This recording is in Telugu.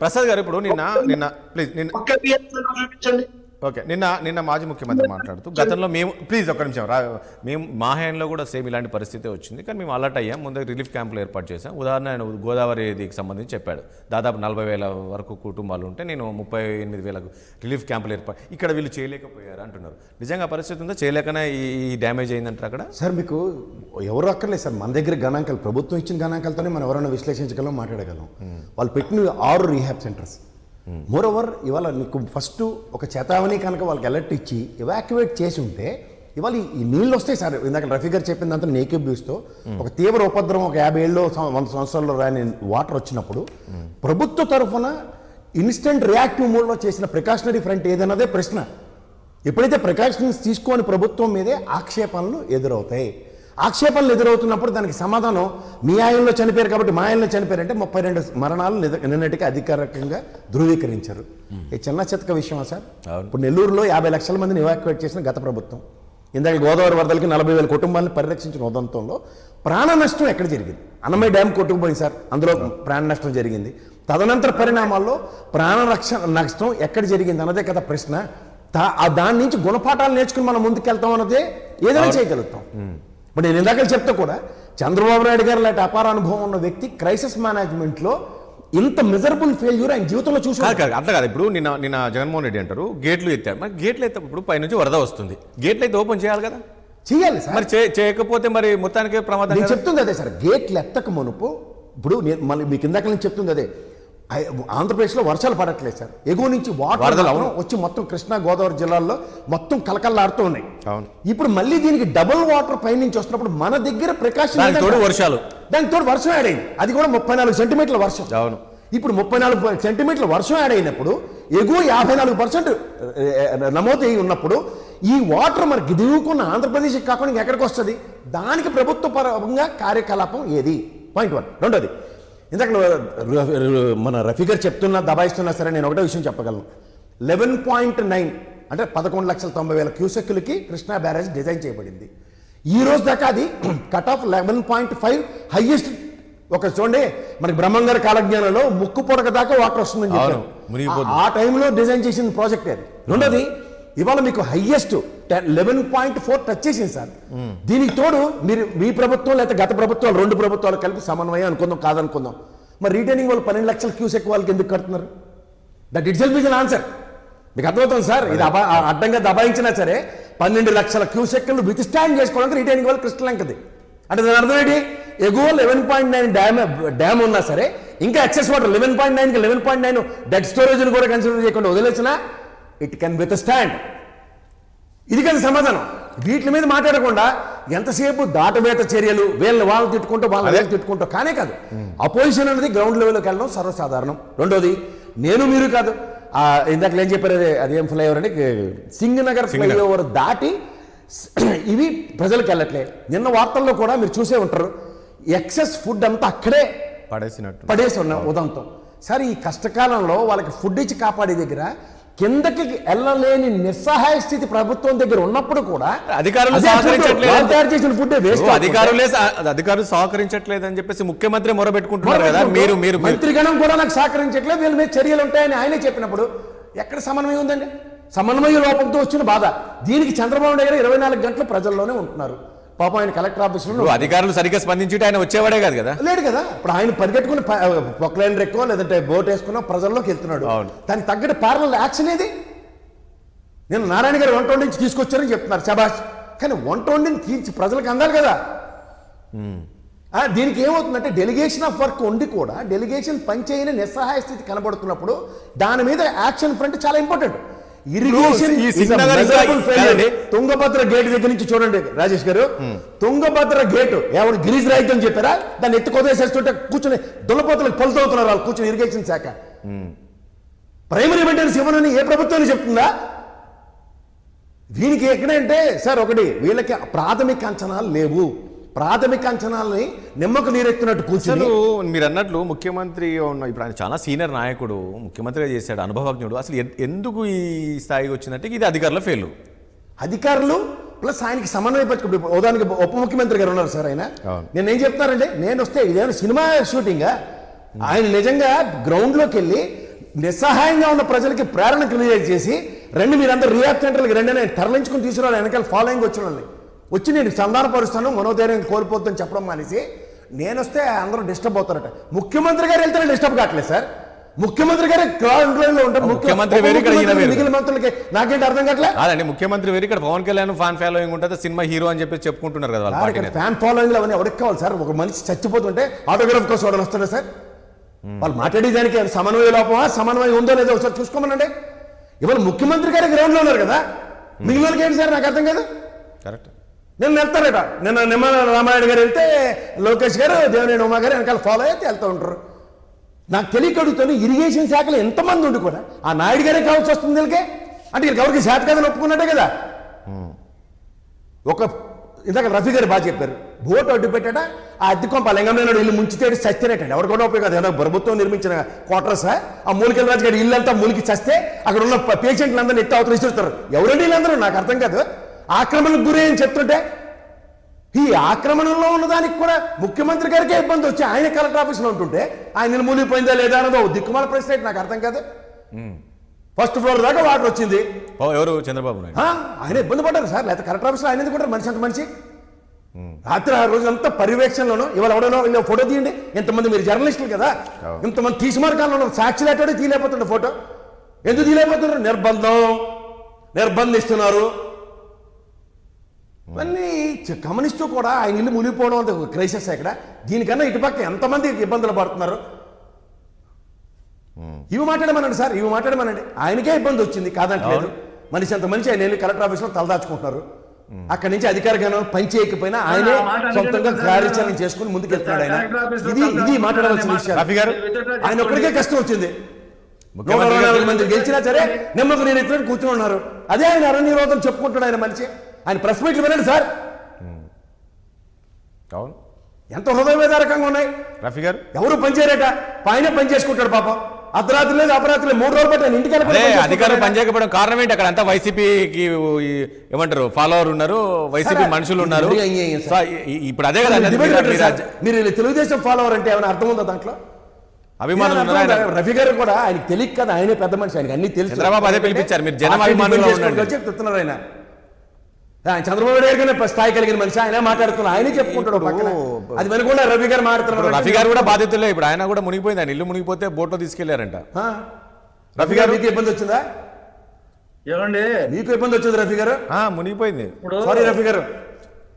ప్రసాద్ గారు ఇప్పుడు నిన్న నిన్న ప్లీజ్ నిన్న చూపించండి. ఓకే నిన్న నిన్న మాజీ ముఖ్యమంత్రి మాట్లాడుతూ గతంలో మేము ప్లీజ్ ఒక్క నిమిషం రా మేము మా హ్యాండ్లో కూడా సేమ్ ఇలాంటి పరిస్థితి వచ్చింది కానీ మేము అలర్ట్ అయ్యాం ముందు రిలీఫ్ క్యాంపులు ఏర్పాటు చేశాం. ఉదాహరణ ఆయన గోదావరికి సంబంధించి చెప్పాడు. దాదాపు నలభై వేల వరకు కుటుంబాలు ఉంటే నేను ముప్పై ఎనిమిది వేలకు రిలీఫ్ క్యాంపులు ఏర్పాటు ఇక్కడ వీళ్ళు చేయలేకపోయారు అంటున్నారు. నిజంగా పరిస్థితి ఉందో? చేయలేకనే ఈ ఈ డ్యామేజ్ అయిందంటారు అక్కడ? సార్ మీకు ఎవరు అక్కర్లేదు సార్. మన దగ్గర గణాంకాలు ప్రభుత్వం ఇచ్చిన గణాంకాలతోనే మనం ఎవరైనా విశ్లేషించగలం మాట్లాడగలం. వాళ్ళు పెట్టిన ఆరు రీహాబ్ సెంటర్స్ మోర్ ఓవర్ ఇవాళ నీకు ఫస్ట్ ఒక చేతావని కనుక వాళ్ళకి అలర్ట్ ఇచ్చి ఇవాక్యువేట్ చేసి ఉంటే ఇవాళ ఈ- నీళ్ళు వస్తాయి సార్. ఇందాక రఫీ గారు చెప్పిందంతా నేకేబ్యూస్తో ఒక తీవ్ర ఉపద్రవం ఒక యాభై ఏళ్ళు వంద సంవత్సరాల్లో రాని వాటర్ వచ్చినప్పుడు ప్రభుత్వ తరఫున ఇన్స్టెంట్ రియాక్టివ్ మోడ్లో చేసిన ప్రికాషనరీ ఫ్రంట్ ఏదన్నదే ప్రశ్న. ఎప్పుడైతే ప్రికాషన్స్ తీసుకోని ప్రభుత్వం మీదే ఆక్షేపణలు ఎదురవుతాయి. ఆక్షేపణలు ఎదురవుతున్నప్పుడు దానికి సమాధానం మీ ఆయనలో చనిపోయారు కాబట్టి మా ఆయనలో చనిపోయారంటే ముప్పై రెండు మరణాలు నిన్నటికి అధికారికంగా ధృవీకరించారు. ఈ చిన్న చితక విషయమా సార్? ఇప్పుడు నెల్లూరులో యాభై లక్షల మందిని ఎవాక్యువేట్ చేసిన గత ప్రభుత్వం. ఇందాక గోదావరి వరదలకి నలభై వేల కుటుంబాలను పరిరక్షించిన ఉదంతంలో ప్రాణ నష్టం ఎక్కడ జరిగింది? అన్నమయ్య డ్యామ్ కొట్టుకుపోయింది సార్. అందులో ప్రాణ నష్టం జరిగింది. తదనంతర పరిణామాల్లో ప్రాణ రక్షణ నష్టం ఎక్కడ జరిగింది అన్నదే కదా ప్రశ్న. దాని నుంచి గుణపాఠాలు నేర్చుకుని మనం ముందుకెళ్తాం అన్నదే ఏదైనా చేయగలుగుతాం. ఇప్పుడు నేను ఇందాక చెప్తా కూడా చంద్రబాబు నాయుడు గారు లాంటి అపార అనుభవం ఉన్న వ్యక్తి క్రైసిస్ మేనేజ్మెంట్లో ఇంత మిజరబుల్ ఫెయిల్యూర్ ఆయన జీవితంలో చూసి కాదు కాదు అట్లా కాదు. ఇప్పుడు నిన్న నిన్న జగన్మోహన్ రెడ్డి అంటారు గేట్లు ఎత్తారు. మరి గేట్లు ఎత్తప్పుడు పైనుంచి వరద వస్తుంది. గేట్లు అయితే ఓపెన్ చేయాలి కదా? చేయాలి సార్. మరి చేయకపోతే మరి మొత్తానికి ప్రమాదం నేను? చెప్తుంది అదే సార్. గేట్లు ఎత్తక మునుపు ఇప్పుడు నేను మళ్ళీ మీకు ఇందాక నేను చెప్తుంది అదే. ఆంధ్రప్రదేశ్లో వర్షాలు పడట్లేదు సార్. ఎగువ నుంచి వాటర్ వచ్చి మొత్తం కృష్ణా గోదావరి జిల్లాల్లో మొత్తం కలకల్లాడుతూ ఉన్నాయి. అవును. ఇప్పుడు మళ్ళీ దీనికి డబుల్ వాటర్ పై నుంచి వస్తున్నప్పుడు మన దగ్గర తోడు వర్షాలు. దానికి తోడు వర్షం యాడ్ అయింది. అది కూడా ముప్పై నాలుగు సెంటీమీటర్ల వర్షం. అవును. ఇప్పుడు ముప్పై నాలుగు సెంటీమీటర్ల వర్షం యాడ్ అయినప్పుడు ఎగువ యాభై నాలుగు పర్సెంట్ నమోదు అయి ఉన్నప్పుడు ఈ వాటర్ మనకి దిగుకున్న ఆంధ్రప్రదేశ్కి కాకుండా ఎక్కడికి వస్తుంది? దానికి ప్రభుత్వ పరంగా కార్యకలాపం ఏది? Point one. రెండోది ఇందాక మన రఫీ గారు చెప్తున్నా దబాయిస్తున్నా సరే నేను ఒకటే విషయం చెప్పగలను. లెవెన్ పాయింట్ నైన్ అంటే పదకొండు లక్షల తొంభై వేల క్యూసెక్కులకి కృష్ణా బ్యారేజ్ డిజైన్ చేయబడింది. ఈ రోజు దాకా అది cut off eleven point five highest ఒక చూడండి మనకి బ్రహ్మంగారి కాలజ్ఞానంలో ముక్కు పొడక దాకా వాటర్ వస్తుందని చెప్పారు. ఆ టైంలో డిజైన్ చేసిన ప్రాజెక్ట్ అది. రెండోది ఇవాళ మీకు highest eleven point four touch చేసింది సార్. దీనికి తోడు మీరు మీ ప్రభుత్వం లేకపోతే గత ప్రభుత్వాలు రెండు ప్రభుత్వాలు కలిపి సమన్వయం అనుకుందాం కాదనుకుందాం. మరి రీటైనింగ్ వాళ్ళు పన్నెండు లక్షల క్యూసెక్ వాళ్ళకి ఎందుకు కడుతున్నారు? That itself is an answer మీకు అర్థమవుతుంది సార్ ఇది అబా ఆ అడ్డంగా దబాయించినా సరే పన్నెండు లక్షల క్యూసెక్లు విత్ స్టాండ్ చేసుకోవడానికి రిటైనింగ్ వాళ్ళు కృష్ణలంకది అంటే దాని అర్థం ఏంటి? ఎగువ eleven point nine dam dam ఉన్నా సరే ఇంకా ఎక్సెస్ వాటర్ లెవెన్ పాయింట్ నైన్కి eleven point nine dead storage కూడా కన్సిడర్ చేయకుండా వదిలేసినా ఇట్ కెన్ విత్ స్టాండ్ ఇది కదా సమాధానం. వీటి మీద మాట్లాడకుండా ఎంతసేపు దాటవేత చర్యలు వీళ్ళని వాళ్ళు తిట్టుకుంటూ వాళ్ళని వీళ్ళు తిట్టుకుంటూ కానే కాదు. అపోజిషన్ అనేది గ్రౌండ్ లెవెల్లోకి వెళ్ళడం సర్వసాధారణం. రెండోది నేను మీరు కాదు. ఇందాక ఏం చెప్పారు అదే అదేం ఫ్లైఓవర్ అంటే సింగ్ నగర్ ఫ్లైఓవర్ దాటి ఇవి ప్రజలకు వెళ్ళట్లే. నిన్న వార్తల్లో కూడా మీరు చూసే ఉంటారు. ఎక్సెస్ ఫుడ్ అంతా అక్కడే పడేసినట్టు. పడేసి ఉన్న ఉదంతం. సార్ ఈ కష్టకాలంలో వాళ్ళకి ఫుడ్ ఇచ్చి కాపాడే దగ్గర కిందకి వెళ్ళలేని నిస్సహాయ స్థితి ప్రభుత్వం దగ్గర ఉన్నప్పుడు కూడా అధికారులు చేసిన ఫుడ్ వేస్ట్ అధికారులే అధికారులు సహకరించట్లేదు అని చెప్పేసి ముఖ్యమంత్రి మొరబెట్టుకుంటున్నారు కదా? మీరు మీరు మీరు- మంత్రిగణం కూడా నాకు సహకరించట్లేదు. వీళ్ళ మీద చర్యలు ఉంటాయని ఆయనే చెప్పినప్పుడు ఎక్కడ సమన్వయం ఉందండి? సమన్వయ లోపంతో వచ్చిన బాధ. దీనికి చంద్రబాబు నాయుడు గారు ఇరవై నాలుగు గంటలు ప్రజల్లోనే ఉంటున్నారు. పాపం ఆయన కలెక్టర్ ఆఫీసులో అధికారులు సరిగ్గా స్పందించుంటే ఆయన వచ్చేవాడే కాదు కదా? లేడు కదా. ఇప్పుడు ఆయన పరిగెట్టుకుని పొక్లైన్ రెక్కో లేదంటే బోట్ వేసుకున్న ప్రజల్లోకి వెళ్తున్నాడు. దానికి తగ్గట్టు ప్యారల యాక్షన్ ఏది? నేను నారాయణ గారు వంట నుంచి తీసుకొచ్చారని చెప్తున్నారు శబాష్ కానీ వంట వండిని తీర్చి ప్రజలకు అందాలి కదా. ఆ, దీనికి ఏమవుతుందంటే డెలిగేషన్ ఆఫ్ వర్క్ ఉండి కూడా డెలిగేషన్ పనిచేయని నిస్సహాయ స్థితి కనబడుతున్నప్పుడు దాని మీద యాక్షన్ ఫ్రంట్ చాలా ఇంపార్టెంట్ ఇరిగేషన్. తుంగభద్ర గేట్ దగ్గర నుంచి చూడండి. రాజేష్ గారు తుంగభద్ర గేటు ఎవరు గిరీజ్ రైతు అని చెప్పారా? దాన్ని ఎత్తి కొదేసేస్తుంటే కూర్చొని దున్నపోతలకు పొలుతవుతున్నారు వాళ్ళు కూర్చొని ఇరిగేషన్ శాఖ. ప్రైమరీ మెయింటెనెన్స్ ఇవ్వనని ఏ ప్రభుత్వం చెప్తుందా? దీనికి ఎక్కడంటే సార్ ఒకటి వీళ్ళకి ప్రాథమిక అంచనాలు లేవు. ప్రాథమిక అంచనాలని నిమ్మకు నీరెత్తినట్టు కూర్చొని మీరు అన్నట్లు ముఖ్యమంత్రి ఉన్న ఇప్పుడు ఆయన చాలా సీనియర్ నాయకుడు ముఖ్యమంత్రిగా చేశాడు అనుభవజ్ఞుడు. అసలు ఎందుకు ఈ స్థాయికి వచ్చిందంటే ఇది అధికారుల ఫెయిల్? అధికారులు ప్లస్ ఆయనకి సమన్వయపరచుకుంటూ ఉదాహరణకి ఉప ముఖ్యమంత్రి గారు ఉన్నారు సార్ ఆయన. నేను ఏం చెప్తానంటే నేను వస్తే ఇదేమైనా సినిమా షూటింగా ఆయన నిజంగా గ్రౌండ్లోకి వెళ్ళి నిస్సహాయంగా ఉన్న ప్రజలకి ప్రేరణ క్రియేట్ చేసి రెండు మీరందరూ రియాక్ట్ సెంటర్కి రెండు నేను తరలించుకుని తీసుకురావాలి వెనకాల ఫాలోయింగ్ వచ్చిన వాళ్ళని. వచ్చి నేను సంధానపరుస్తాను మనోధైర్యం కోల్పోతుందని చెప్పడం మానేసి నేను వస్తే అందరూ డిస్టర్బ్ అవుతారట. ముఖ్యమంత్రి గారు వెళ్తేనే డిస్టర్బ్ కావట్లేదు సార్. ముఖ్యమంత్రి గారు గ్రౌండ్లో ఉంటారు ముఖ్యమంత్రి వేరు, ఇక్కడ. మిగిలిన మంత్రులకి నాకేంటి అర్థం కావట్లే? కాదండి ముఖ్యమంత్రి వేరు ఇక్కడ పవన్ కళ్యాణ్ ఫ్యాన్ ఫాలోయింగ్ ఉంటుంది సినిమా హీరో అని చెప్పి చెప్పుకుంటున్నారు కదా వాళ్ళ ఫ్యాన్ ఫాలోయింగ్ అవన్నీ ఎవరికి కావాలి సార్? ఒక మనిషి చచ్చిపోతుంటే ఆటోగ్రాఫ్ కోసం వాడు వస్తాడా సార్? వాళ్ళు మాట్లాడేదానికి ఏమైనా సమన్వయ లోపమా? సమన్వయం ఉందో లేదో ఒకసారి చూసుకోమనండి. ఇవాళ ముఖ్యమంత్రి గారి గ్రౌండ్లో ఉన్నారు కదా. మిగిలిన వాళ్ళకి ఏంటి సార్? నాకు అర్థం కాదు. కరెక్ట్. నిన్న వెళ్తారట. నిన్న నిమ్మల రామారాయుడు గారు వెళ్తే లోకేష్ గారు దేవనేని ఉమా గారు వెనకాల ఫాలో అయితే వెళ్తూ ఉంటారు. నాకు తెలియక అడుగుతాను ఇరిగేషన్ శాఖలో ఎంతమంది ఉండి కూడా ఆ నాయుడు గారే కావాల్సి వస్తుంది వీళ్ళకి. అంటే వీళ్ళకి ఎవరికి శాఖ కదని ఒప్పుకున్నట్టే కదా. ఒక ఇందాక రఫీ గారు బాగా చెప్పారు. బోట్ అడ్డు పెట్టాడ? ఆ అద్దె కొంప లింగంలో ఇల్లు ముంచితేడు చస్తేనట్టండి ఎవరు కూడా ఉపయోగం కదా ఏదో ప్రభుత్వం నిర్మించిన క్వార్టర్స్ ఆ? మూలికల రాజు గారి ఇల్లు అంతా మూలికి చస్తే అక్కడ ఉన్న పేషెంట్లు అందరినీ ఎత్తి అవతలు ఇస్తారు ఎవరండి వీళ్ళందరూ? నాకు అర్థం కాదు. ఆక్రమణకు గురి అని చెప్తుంటే ఈ ఆక్రమణలో ఉన్నదానికి కూడా ముఖ్యమంత్రి గారికే ఇబ్బంది వచ్చి ఆయన కలెక్టర్ ఆఫీస్లో ఉంటుంటే ఆయన మూలిపోయిందా లేదా అన్నదో దిక్కుమాల ప్రశ్న నాకు అర్థం కాదు. ఫస్ట్ ఫ్లోర్ దాకా వాటర్ వచ్చింది. ఎవరు? చంద్రబాబు నాయుడు. ఆయన ఇబ్బంది పడ్డారు సార్. లేకపోతే కలెక్టర్ ఆఫీస్లో ఆయన ఎందుకు ఉంటారు మనిషి అంత మనిషి. రాత్రి ఆ రోజంతా పర్యవేక్షణలోనూ ఇవాళ ఎవడనో వీళ్ళు ఫోటో తీయండి. ఎంతమంది మీరు జర్నలిస్టులు కదా. ఇంతమంది తీసి మార్గాల్లో సాక్షి లేటాడే తీయలేకపోతుండే ఫోటో. ఎందుకు తీయలేకపోతున్నారు? నిర్బంధం. నిర్బంధిస్తున్నారు. ఇవన్నీ చ- గమనిస్తూ కూడా ఆయన ఇల్లు మునిగిపోవడం అంత క్రైసిస్ ఇక్కడ. దీనికన్నా ఇటుపక్క ఎంతమంది ఇబ్బందులు పడుతున్నారు? ఇవి మాట్లాడమనండి సార్ ఇవి మాట్లాడమనండి. ఆయనకే ఇబ్బంది వచ్చింది కాదంటలేదు. మనిషి అంత మనిషి ఆయన వెళ్ళి కలెక్టర్ ఆఫీస్లో తలదాచుకుంటున్నారు. అక్కడి నుంచి అధికార గణం పని చేయకపోయినా ఆయనే సొంతంగా కార్యాచరణ. చేసుకుని ముందుకు వెళ్తున్నాడు ఆయన ఇది ఇది మాట్లాడవలసిన గారు? ఆయన ఒక్కడికే కష్టం వచ్చింది. నూట నాలుగు మంది గెలిచినా సరే నిమ్మకు నేను ఎత్తున కూర్చొని ఉన్నారు. అదే ఆయన అరణ్యరోధం చెప్పుకుంటాడు ఆయన మనిషి. ఆయన ప్రెస్ మీట్లు వినండి సార్. అవును. ఎంత హృదయ వేదారకంగా ఉన్నాయి. రఫీ గారు. ఎవరు పనిచేయరట? పైన పని చేసుకుంటాడు పాపం. అర్ధరాత్రి లేదు అపరాత్రి లేదు. మూడు రోజులు పట్టి ఆయన ఇంటికి అధికారులు. పనిచేయకపోవడం కారణం ఏంటి? అక్కడ అంతా వైసీపీకి ఏమంటారు ఫాలోవర్ ఉన్నారు వైసీపీ మనుషులు ఉన్నారు. ఇప్పుడు అదే కదా మీరు తెలుగుదేశం ఫాలోవర్ అంటే ఏమైనా అర్థం ఉందా దాంట్లో? అభిమానులు? రఫీ గారు కూడా ఆయనకి తెలియక కదా ఆయనే పెద్ద మనిషి ఆయనకి అన్ని తెలుసు. చంద్రబాబు అదే పిలిపించారు. మీరు జనం. వచ్చి చెప్తున్నారు ఆయన. చంద్రబాబు నాయుడు గారినే స్థాయి కలిగిన మనిషి. ఆయన మాట్లాడుతున్నారు ఆయనే చెప్పుకుంటాడు అది వెనకుండా రవి గారు మాట్లాడుతున్నారు రఫీ గారు కూడా బాధితులే. ఇప్పుడు ఆయన కూడా మునిగిపోయింది. ఆయన ఇల్లు మునిగిపోతే బోట్లో తీసుకెళ్ళారంట. ఆ? రఫీ గారు మీకు ఇబ్బంది వచ్చిందా? ఏమండి మీకు ఇబ్బంది వచ్చింది రఫీ గారు? ఆ, మునిగిపోయింది. సారీ రఫీ గారు.